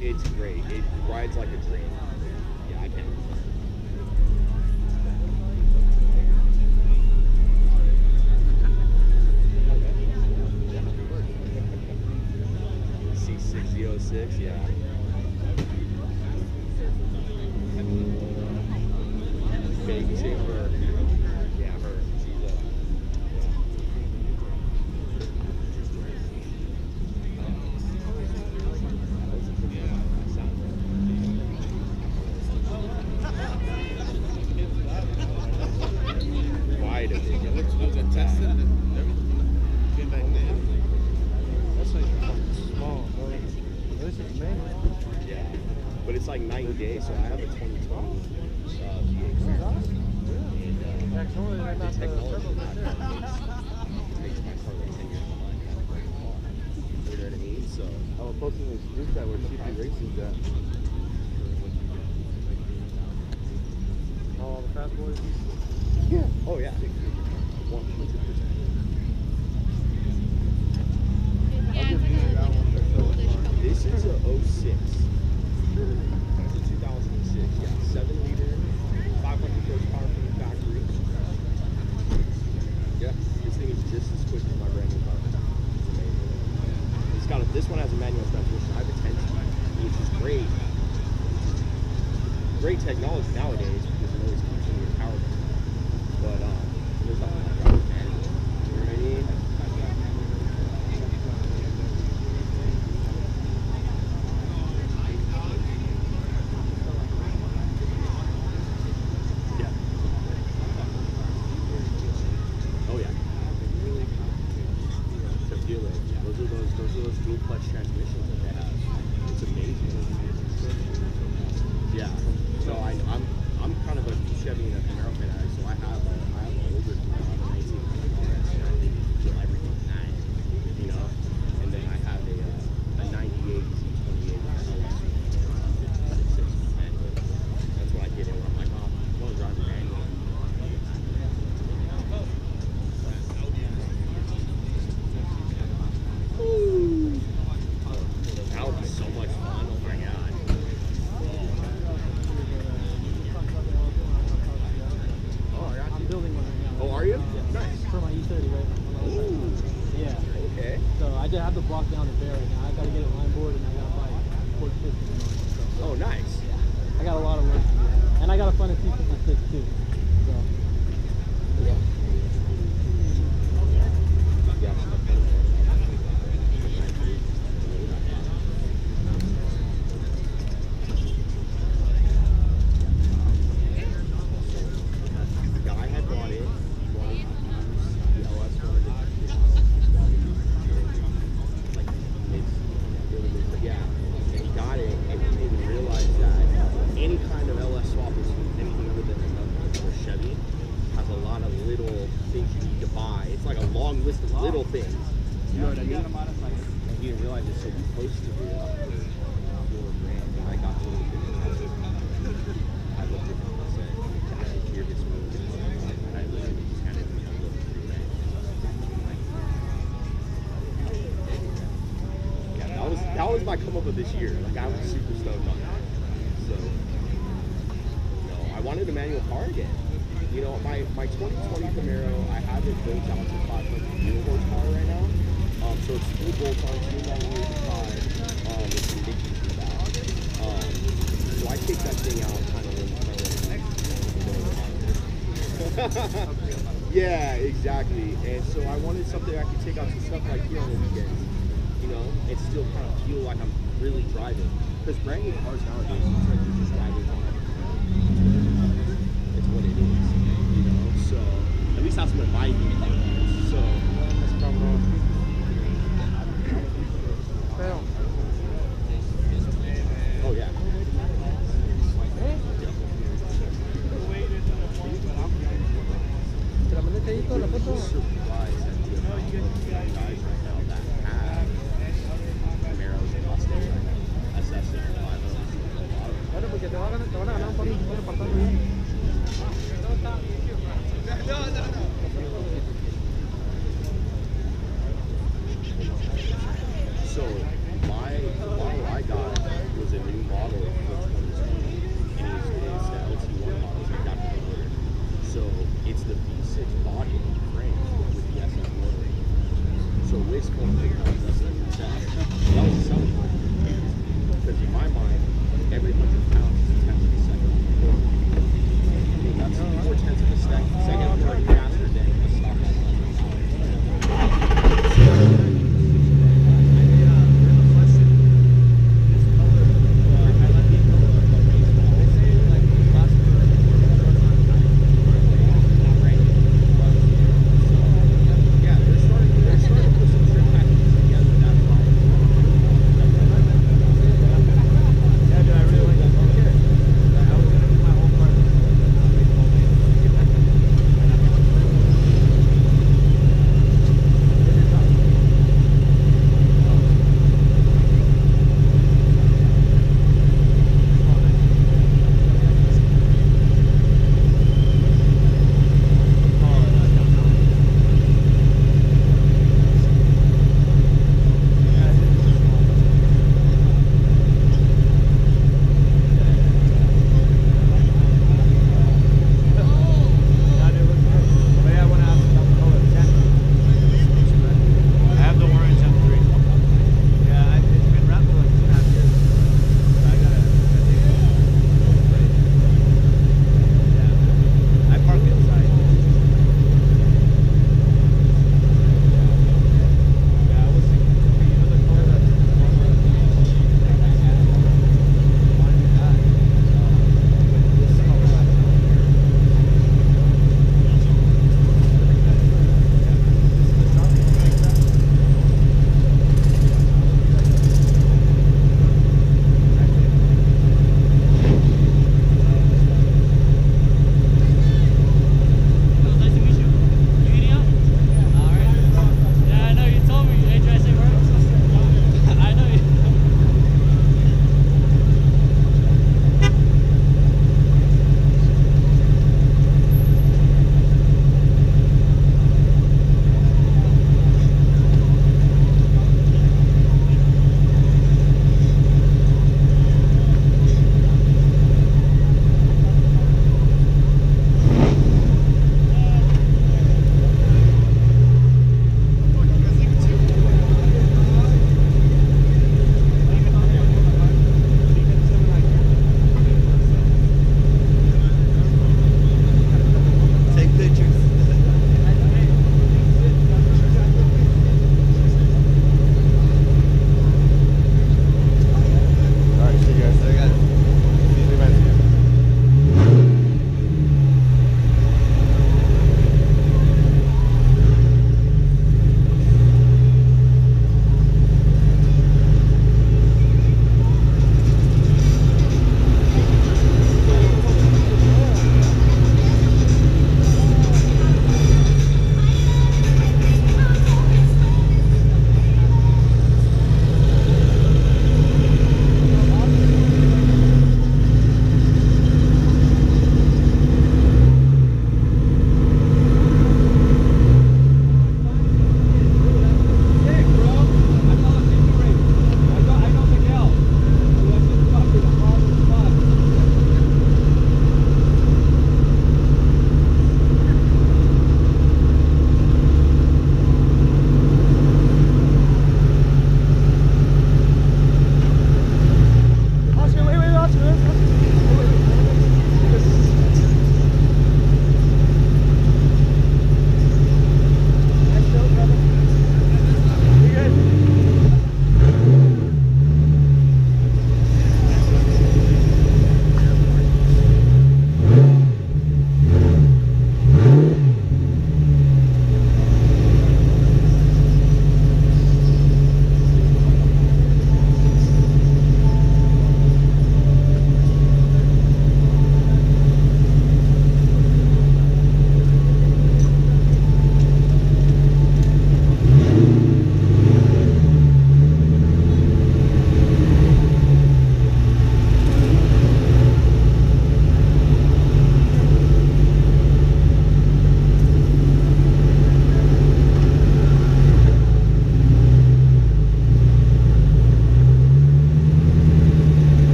it's great. It rides like a dream.